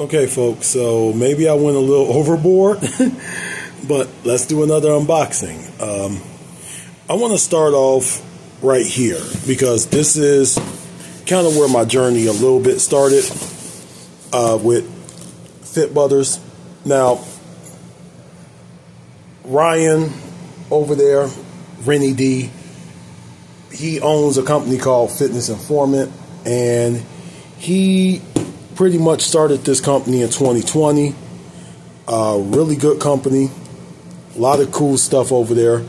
Okay, folks, so maybe I went a little overboard, but let's do another unboxing. Um, I want to start off right here because this is kind of where my journey a little bit started uh, with Fit Butters. Now, Ryan over there, Rennie D, he owns a company called Fitness Informant, and he pretty much started this company in 2020. Uh, really good company, a lot of cool stuff over there.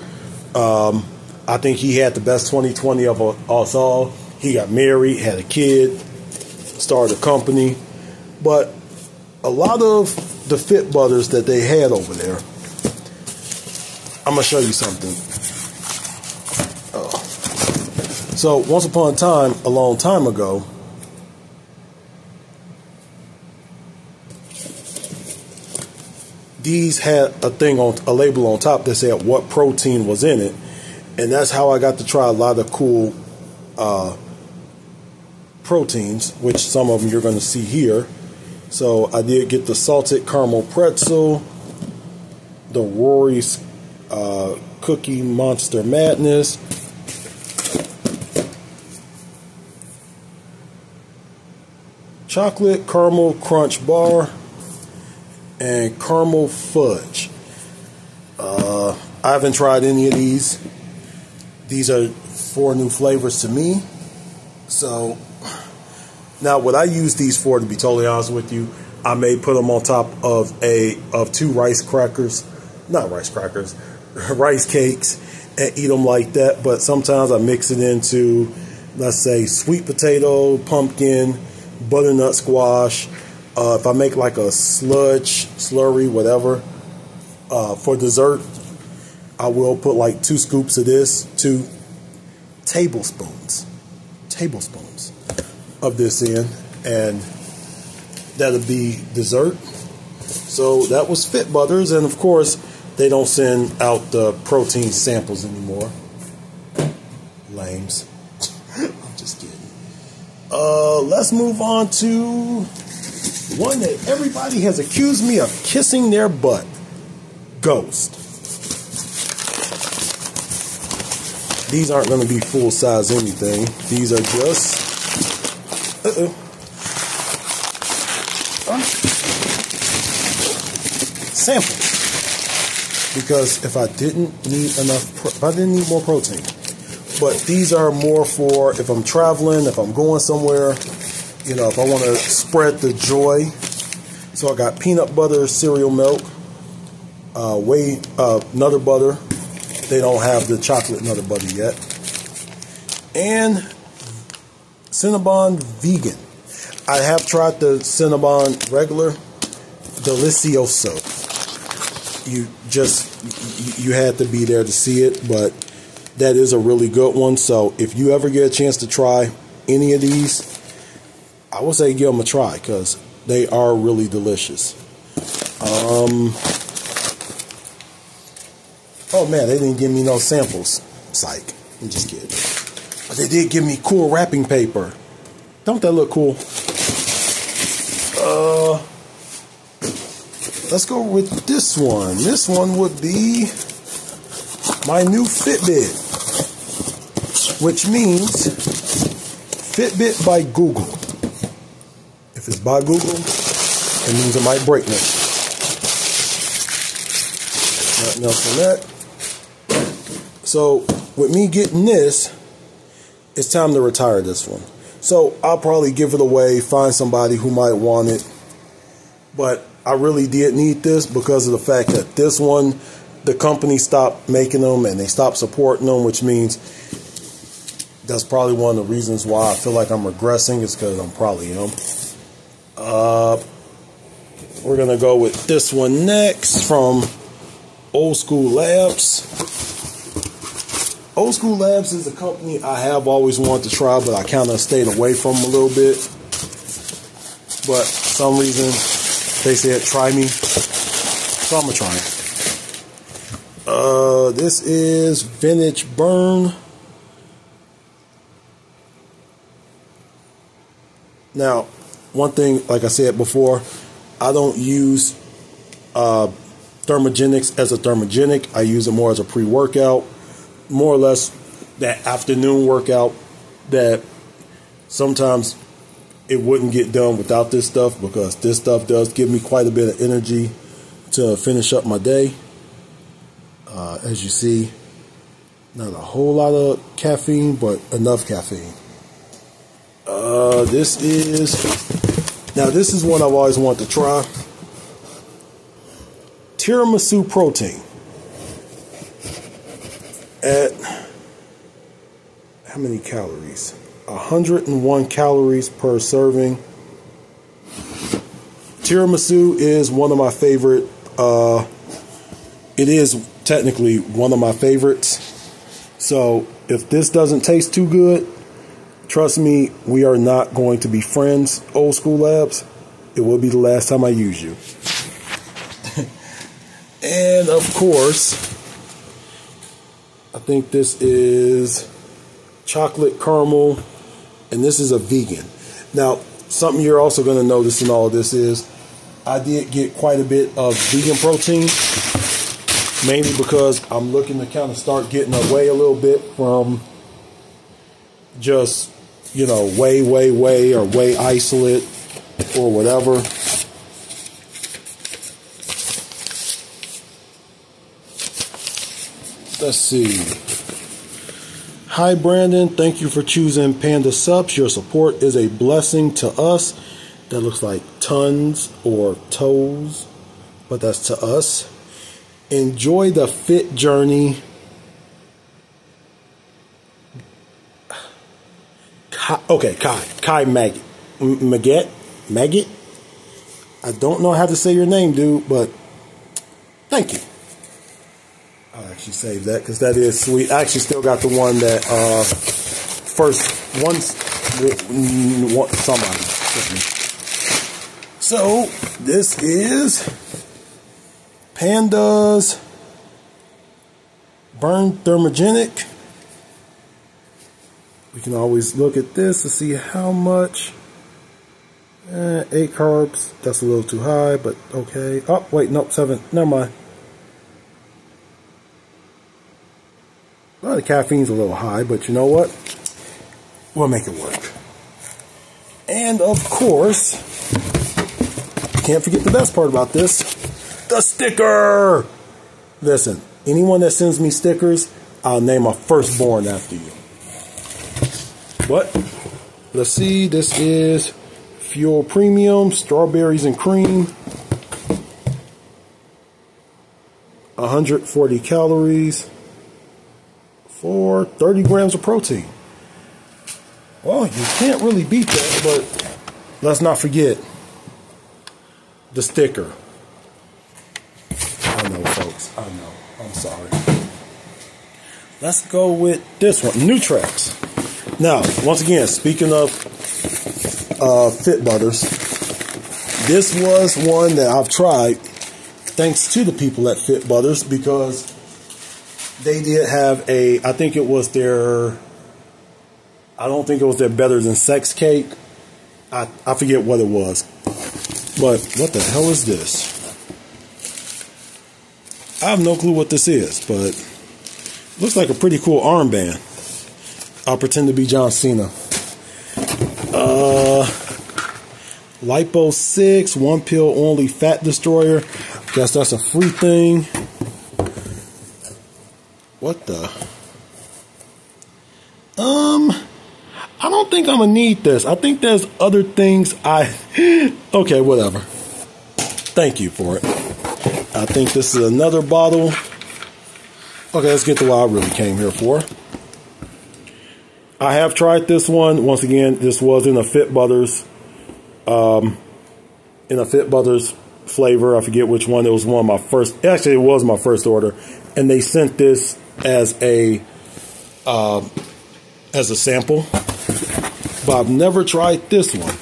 Um, I think he had the best 2020 of us all. He got married, had a kid, started a company, but a lot of the Fit Butters that they had over there. I'm gonna show you something. Oh. So once upon a time, a long time ago, these had a thing on a label on top that said what protein was in it, and that's how I got to try a lot of cool uh, proteins, which some of them you're going to see here. So I did get the salted caramel pretzel, the Rory's uh, Cookie Monster Madness. Chocolate caramel crunch bar and caramel fudge. Uh, I haven't tried any of these. These are four new flavors to me. So now, what I use these for, to be totally honest with you, I may put them on top of a of two rice crackers, not rice crackers, rice cakes, and eat them like that. But sometimes I mix it into, let's say, sweet potato, pumpkin, butternut squash, uh, if I make like a sludge, slurry, whatever, uh, for dessert, I will put like two scoops of this, two tablespoons, tablespoons of this in, and that'll be dessert. So that was Fit Butters, and of course, they don't send out the protein samples anymore. Lames. I'm just kidding. Uh, let's move on to one that everybody has accused me of kissing their butt. Ghost. These aren't going to be full size anything. These are just. Uh oh. Samples. Because if I didn't need enough, if I didn't need more protein, but these are more for if I'm traveling, if I'm going somewhere, you know, if I want to spread the joy. So I got peanut butter cereal milk, uh, whey, uh, nutter butter. They don't have the chocolate nutter butter yet. And Cinnabon vegan. I have tried the Cinnabon regular, delicioso. You just you had to be there to see it, but that is a really good one. So if you ever get a chance to try any of these, I would say give them a try because they are really delicious. Um, oh man, they didn't give me no samples. Psych. I'm just kidding. But they did give me cool wrapping paper. Don't that look cool? Uh, let's go with this one. This one would be my new Fitbit, which means Fitbit by Google. By Google, it means it might break me. Nothing else on that. So, with me getting this, it's time to retire this one. So, I'll probably give it away, find somebody who might want it. But I really did need this because of the fact that this one, the company stopped making them and they stopped supporting them, which means that's probably one of the reasons why I feel like I'm regressing, is because I'm probably am. Uh, we're gonna go with this one next from Old School Labs. Old School Labs is a company I have always wanted to try, but I kind of stayed away from a little bit. But some reason they said try me, so I'm gonna try it. Uh, this is Vintage Burn. Now, one thing, like I said before, I don't use uh, Thermogenics as a thermogenic. I use it more as a pre workout, more or less that afternoon workout that sometimes it wouldn't get done without this stuff because this stuff does give me quite a bit of energy to finish up my day. Uh, as you see, not a whole lot of caffeine, but enough caffeine. Uh, this is now this is one I've always wanted to try. Tiramisu protein at how many calories? 101 calories per serving. Tiramisu is one of my favorite. Uh, it is technically one of my favorites. So if this doesn't taste too good, trust me, we are not going to be friends, old school labs. It will be the last time I use you. and of course, I think this is chocolate caramel, and this is a vegan. Now, something you're also going to notice in all this is I did get quite a bit of vegan protein, mainly because I'm looking to kind of start getting away a little bit from just, you know, whey, whey, whey, or whey isolate, or whatever. Let's see. Hi, Brandon. Thank you for choosing Panda Supps. Your support is a blessing to us. That looks like tons or toes, but that's to us. Enjoy the fit journey. Okay, Kai. Kai Maggot. Maggot? Maggot? I don't know how to say your name, dude, but thank you. I'll actually save that because that is sweet. I actually still got the one that uh, first once somebody So this is Pandas Burn Thermogenic. We can always look at this to see how much. Eh, eight carbs. That's a little too high, but okay. Oh, wait, nope, seven. Never mind. Well, the caffeine's a little high, but you know what? We'll make it work. And of course, can't forget the best part about this the sticker. Listen, anyone that sends me stickers, I'll name a firstborn after you. What? Let's see, this is Fuel Premium, strawberries and cream. 140 calories for 30 grams of protein. Well, you can't really beat that, but let's not forget the sticker. I know, folks. I know. I'm sorry. Let's go with this one, Nutrex. Now, once again, speaking of uh, Fit Butters, this was one that I've tried thanks to the people at Fit Butters because they did have a, I think it was their, I don't think it was their better than sex cake. I, I forget what it was. But what the hell is this? I have no clue what this is, but looks like a pretty cool armband. I'll pretend to be John Cena. Uh, Lipo 6, one pill only fat destroyer. Guess that's a free thing. What the? Um, I don't think I'm gonna need this. I think there's other things I. okay, whatever. Thank you for it. I think this is another bottle. Okay, let's get to what I really came here for. I have tried this one. Once again, this was in a Fit Butters, um, in a Fit Butters flavor. I forget which one. It was one of my first. Actually, it was my first order, and they sent this as a uh, as a sample, but I've never tried this one.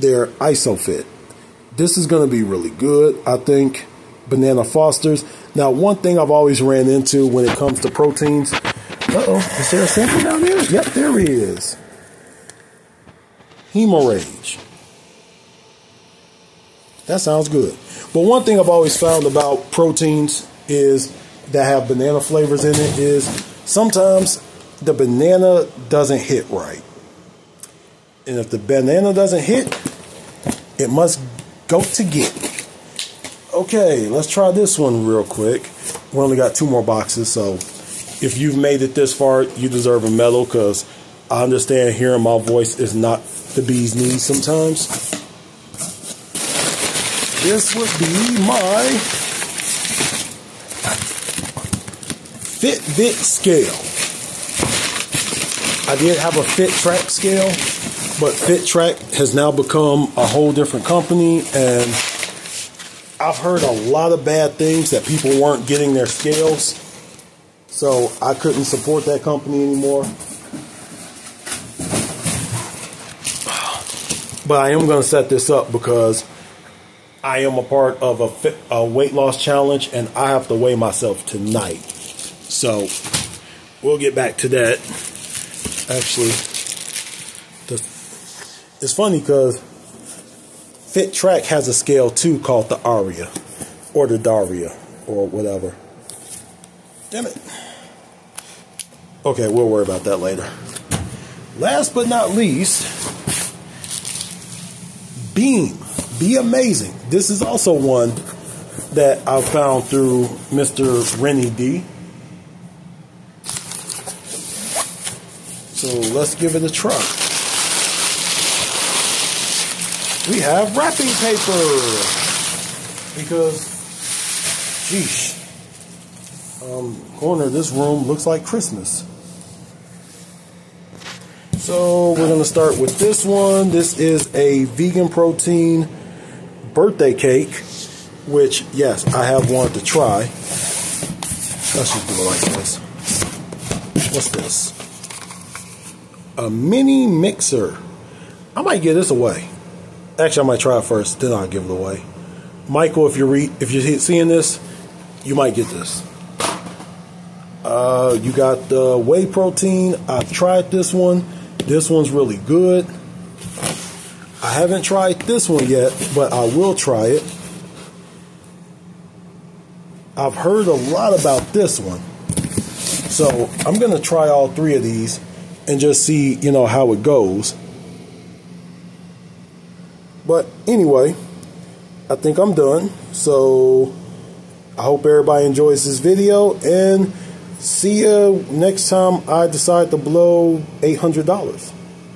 They're ISOFIT. This is going to be really good, I think. Banana Fosters. Now, one thing I've always ran into when it comes to proteins. Uh oh, is there a sample down there? Yep, there is. Hemo-Rage. That sounds good. But one thing I've always found about proteins is that have banana flavors in it is sometimes the banana doesn't hit right. And if the banana doesn't hit, it must go to get. Okay, let's try this one real quick. We only got two more boxes, so if you've made it this far, you deserve a medal because I understand hearing my voice is not the bee's knees sometimes. This would be my Fitbit scale. I did have a FitTrack scale, but FitTrack has now become a whole different company, and I've heard a lot of bad things that people weren't getting their scales, so I couldn't support that company anymore. But I am going to set this up because I am a part of a, fit, a weight loss challenge, and I have to weigh myself tonight. So we'll get back to that. Actually, it's funny because FitTrack has a scale too called the Aria or the Daria or whatever. Damn it. Okay, we'll worry about that later. Last but not least, Beam. Be amazing. This is also one that I found through Mr. Rennie D. So let's give it a try. We have wrapping paper because, sheesh, um, corner of this room looks like Christmas. So we're going to start with this one. This is a vegan protein birthday cake, which, yes, I have wanted to try. Let's just do it like this. What's this? A mini mixer. I might give this away. Actually, I might try it first, then I'll give it away. Michael, if you're re- if you're seeing this, you might get this. Uh, you got the whey protein. I've tried this one. This one's really good. I haven't tried this one yet, but I will try it. I've heard a lot about this one. So I'm going to try all three of these and just see, you know, how it goes. But anyway, I think I'm done. So I hope everybody enjoys this video and See you next time I decide to blow $800.